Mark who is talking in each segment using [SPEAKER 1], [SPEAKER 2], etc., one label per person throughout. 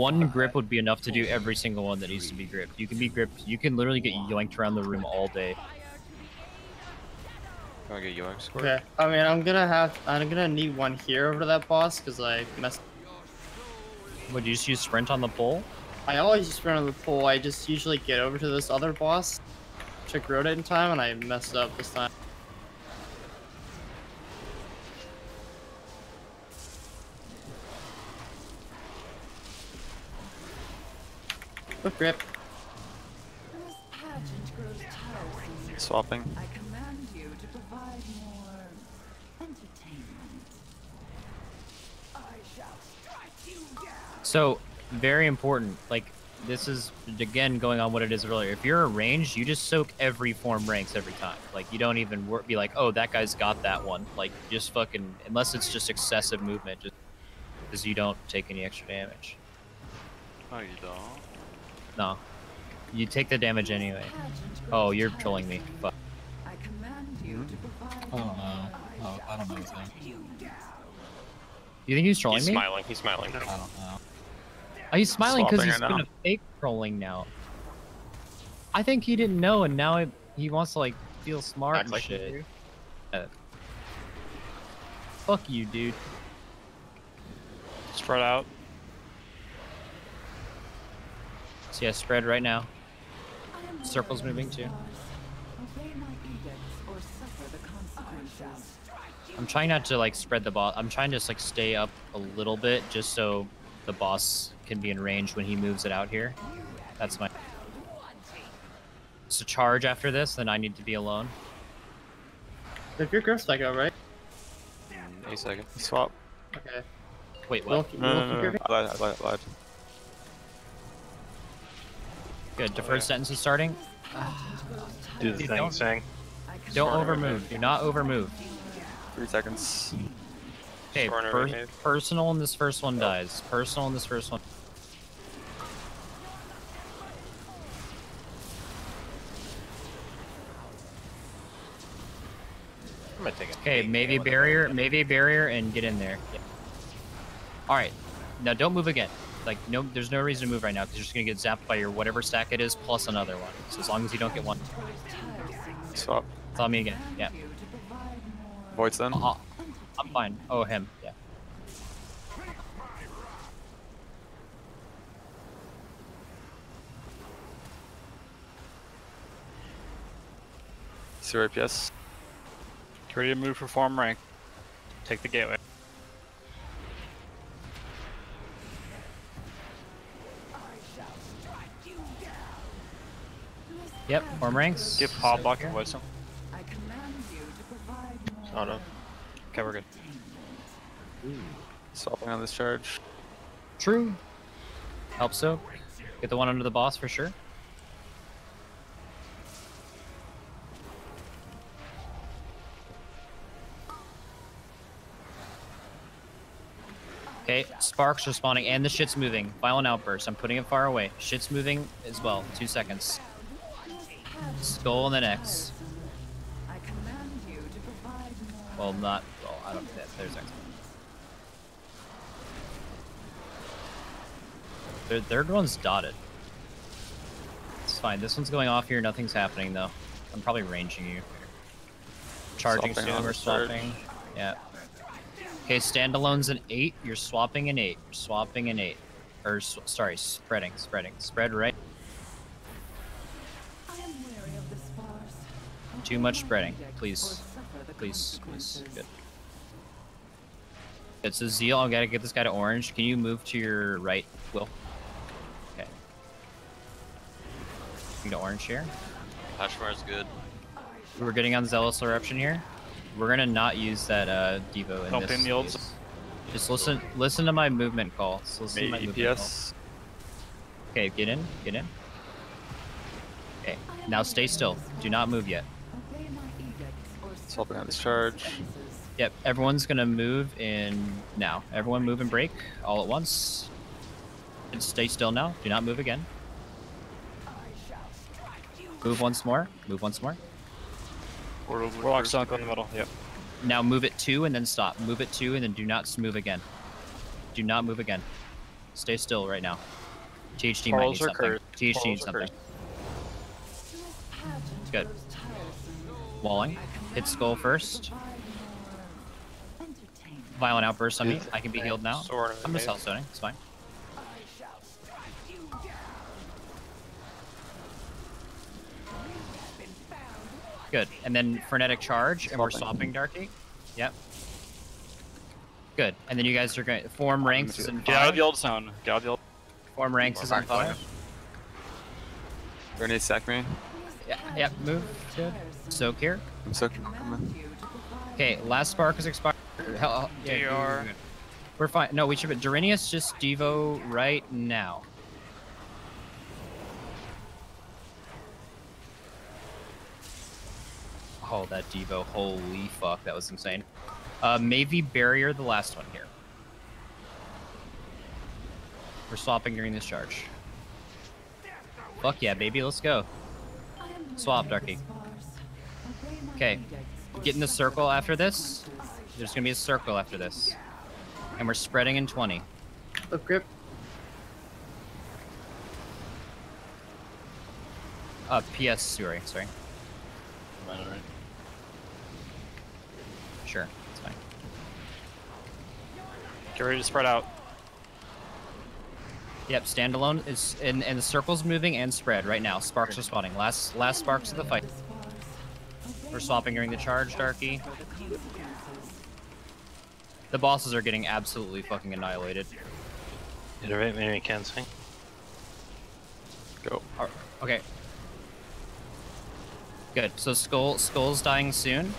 [SPEAKER 1] One grip would be enough to do every single one that needs to be gripped. You can be gripped. You can literally get yoinked around the room all day.
[SPEAKER 2] Can I get yoink score?
[SPEAKER 3] Okay. I mean, I'm gonna have. I'm gonna need one here over to that boss because I messed.
[SPEAKER 1] Would you just use sprint on the pole?
[SPEAKER 3] I always just run on the pole. I just usually get over to this other boss, check rotate in time, and I messed up this time. Oh, Quick grip.
[SPEAKER 4] This pageant grows tiresome.
[SPEAKER 2] Swapping.
[SPEAKER 4] I command you to provide more entertainment. I shall strike you down.
[SPEAKER 1] So, very important. Like, this is, again, going on what it is earlier. If you're a range, you just soak every form ranks every time. Like, you don't even wor- be like, oh, that guy's got that one. Like, just fucking, unless it's just excessive movement, just because you don't take any extra damage.
[SPEAKER 2] No, you don't.
[SPEAKER 1] No. You take the damage anyway. Oh, you're trolling me. Fuck.
[SPEAKER 4] I command you to provide
[SPEAKER 5] I don't know. Oh, I don't know his name.
[SPEAKER 1] You think he's trolling
[SPEAKER 6] He's
[SPEAKER 1] me?
[SPEAKER 6] He's smiling. He's smiling.
[SPEAKER 5] I don't know.
[SPEAKER 1] Oh, he's smiling because
[SPEAKER 2] Swapping
[SPEAKER 1] he's
[SPEAKER 2] right
[SPEAKER 1] been a fake trolling now. I think he didn't know, and now he, he wants to like feel smart
[SPEAKER 6] Act
[SPEAKER 1] and
[SPEAKER 6] like
[SPEAKER 1] shit. Uh, fuck you, dude.
[SPEAKER 2] Spread out.
[SPEAKER 1] So yeah, spread right now. Circle's moving too.
[SPEAKER 4] stars. Obey my edicts or suffer the consequences.
[SPEAKER 1] I'm trying not to like spread the boss. I'm trying to just like stay up a little bit, just so the boss can be in range when he moves it out here. That's my. So charge after this, then I need to be alone.
[SPEAKER 3] If your grip's back up, right?
[SPEAKER 2] Eight seconds. Swap.
[SPEAKER 3] Okay.
[SPEAKER 1] Wait,
[SPEAKER 3] We'll
[SPEAKER 1] what?
[SPEAKER 3] keep,
[SPEAKER 2] No,
[SPEAKER 3] we'll
[SPEAKER 2] no,
[SPEAKER 3] keep
[SPEAKER 2] no, no.
[SPEAKER 3] gripping.
[SPEAKER 2] I lied, I lied, I lied.
[SPEAKER 1] Good. Deferred oh, sentence is starting.
[SPEAKER 6] Do the
[SPEAKER 1] Dude,
[SPEAKER 6] thing,
[SPEAKER 1] don't-
[SPEAKER 6] saying.
[SPEAKER 1] Don't overmove. Do not overmove.
[SPEAKER 2] Three seconds.
[SPEAKER 1] Okay, per- personal in this first one dies. Personal in this first one.
[SPEAKER 6] I'm gonna take it.
[SPEAKER 1] Okay, maybe barrier, maybe barrier, and get in there. Yeah. All right, now don't move again. Like no, there's no reason to move right now because you're just gonna get zapped by your whatever stack it is plus another one. So as long as you don't get one,
[SPEAKER 2] Swap.
[SPEAKER 1] tell me again. Yeah,
[SPEAKER 4] You to
[SPEAKER 2] Voids then.
[SPEAKER 1] uh I'm fine. Oh him. Yeah.
[SPEAKER 2] Zero APS.
[SPEAKER 7] Get ready to move for form rank. Take the gateway.
[SPEAKER 1] Yep. Form ranks.
[SPEAKER 7] Give Paw
[SPEAKER 1] So
[SPEAKER 7] block and voice him.
[SPEAKER 4] I command you to provide more
[SPEAKER 6] Oh no.
[SPEAKER 7] Okay, we're good.
[SPEAKER 2] Swapping on this charge.
[SPEAKER 1] True. Help so. Get the one under the boss for sure. Okay, sparks are spawning and the shit's moving. Violent outburst. I'm putting it far away. Shit's moving as well. Two seconds. Skull and then X.
[SPEAKER 4] I command you to provide more
[SPEAKER 1] Well, not. Well, I don't. That, there's X. Their third one's dotted. It's fine. This one's going off here. Nothing's happening though. I'm probably ranging you. Charging
[SPEAKER 2] Swapping
[SPEAKER 1] soon.
[SPEAKER 2] on
[SPEAKER 1] We're
[SPEAKER 2] the charge.
[SPEAKER 1] swapping. Yeah. Okay, standalone's an eight. You're swapping an eight. You're swapping an eight. Or sw- sorry, spreading, spreading, spread right.
[SPEAKER 4] I am weary of this farce.
[SPEAKER 1] Too much spreading, please.
[SPEAKER 4] or suffer the
[SPEAKER 1] Please, please.
[SPEAKER 4] consequences.
[SPEAKER 1] Good. It's a zeal. I gotta get this guy to orange. Can you move to your right, Will? Okay. You to orange here.
[SPEAKER 8] Pashmar's good.
[SPEAKER 1] We're getting on zealous eruption here. We're gonna not use that uh Devo in
[SPEAKER 7] Don't
[SPEAKER 1] this.
[SPEAKER 7] pin the olds.
[SPEAKER 1] Just listen. Listen to my movement call. So listen to my
[SPEAKER 2] Maybe
[SPEAKER 1] movement
[SPEAKER 2] EPS.
[SPEAKER 1] call. Okay, get in. Get in. Okay. Now stay still. Do not move yet.
[SPEAKER 4] Obey my edicts or
[SPEAKER 2] Swapping
[SPEAKER 4] suffer
[SPEAKER 2] on
[SPEAKER 4] the
[SPEAKER 2] this charge.
[SPEAKER 1] Yep, everyone's gonna move in now. Everyone move and break all at once. And stay still now. Do not move again. Move once more. Move once more.
[SPEAKER 7] Warlock sunk on the middle. Yep.
[SPEAKER 1] Now move it two and then stop. Move it two and then do not move again. Do not move again. Stay still right now. THT
[SPEAKER 7] Portals
[SPEAKER 1] might
[SPEAKER 7] are
[SPEAKER 1] need something.
[SPEAKER 7] cursed.
[SPEAKER 1] THT needs
[SPEAKER 7] Portals are
[SPEAKER 1] something.
[SPEAKER 7] cursed.
[SPEAKER 1] Good. Walling. Hit skull first. Violent outburst on me. I can be healed now. I'm just health zoning. It's fine. Good. And then frenetic charge, and we're swapping Darky. Yep. Good. And then you guys are going to form ranks is in
[SPEAKER 7] Get out of the old zone. Get out of the old.
[SPEAKER 1] Form ranks is in
[SPEAKER 6] Back fire.
[SPEAKER 1] five.
[SPEAKER 2] Grenade sack me.
[SPEAKER 1] Yeah. Yep. Move. Good. Soak here.
[SPEAKER 2] I'm soaking. Coming.
[SPEAKER 1] Okay. Last spark is expired. Hell, yeah,
[SPEAKER 7] DR.
[SPEAKER 1] we're. We're fine. No, we should. But Durinius just Devo right now. Oh, that Devo. Holy fuck, that was insane. Uh, Maybe barrier the last one here. We're swapping during this charge. Fuck yeah, baby, let's go. Swap, Darky. Okay, get in the circle after this. There's gonna be a circle after this. And we're spreading in 20.
[SPEAKER 3] Flip grip.
[SPEAKER 1] Uh, PS, sorry, sorry.
[SPEAKER 5] Alright.
[SPEAKER 1] Sure, it's fine.
[SPEAKER 7] Get ready to spread out.
[SPEAKER 1] Yep, standalone is and, and the circle's moving and spread right now. Sparks are spawning. Last last sparks of the fight. We're swapping during the charge, Darky. The bosses are getting absolutely fucking annihilated.
[SPEAKER 6] Iterate, maybe canceling.
[SPEAKER 2] Go.
[SPEAKER 1] Okay. Good. So skull skull's dying soon.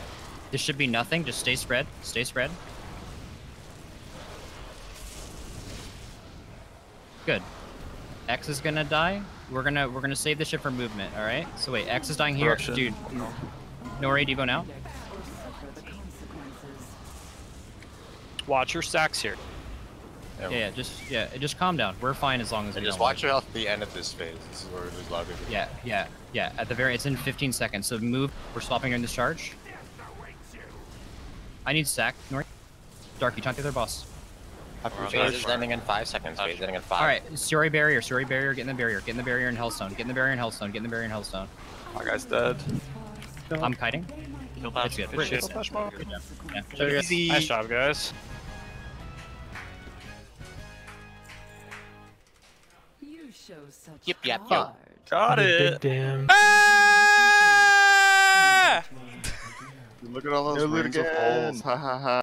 [SPEAKER 1] This should be nothing. Just stay spread. Stay spread. Good. X is gonna die. We're gonna we're gonna save the ship for movement. All right. So wait, X is dying here,
[SPEAKER 2] Corruption.
[SPEAKER 1] dude. Nori Devo now.
[SPEAKER 7] Watch your stacks here.
[SPEAKER 1] Yeah, yeah, just yeah, just calm down. We're fine as long as
[SPEAKER 6] And
[SPEAKER 1] we
[SPEAKER 6] just
[SPEAKER 1] don't
[SPEAKER 6] watch your health at the end of this phase. This is where we lose lobby.
[SPEAKER 1] Yeah, yeah, yeah. At the very, it's in 15 seconds. So move. We're swapping in this charge. I need sack. Nori. Darky, taunt the other boss.
[SPEAKER 6] Phase is ending in five seconds. Phase is ending in five.
[SPEAKER 1] All right, Story barrier, Story barrier, get in the barrier, get in the barrier in Healthstone, get in the barrier in Healthstone, get in the barrier in Healthstone.
[SPEAKER 2] My guy's dead.
[SPEAKER 1] I'm kiting. It's good. We're good.
[SPEAKER 7] shit.
[SPEAKER 1] Good job. Yeah.
[SPEAKER 3] So you
[SPEAKER 7] Nice job, guys.
[SPEAKER 4] You show such
[SPEAKER 6] Yep, yep, yep.
[SPEAKER 2] Got it.
[SPEAKER 8] damn.
[SPEAKER 2] Ah!
[SPEAKER 9] Look at all those
[SPEAKER 2] Go
[SPEAKER 9] rings of holes. Ha ha ha.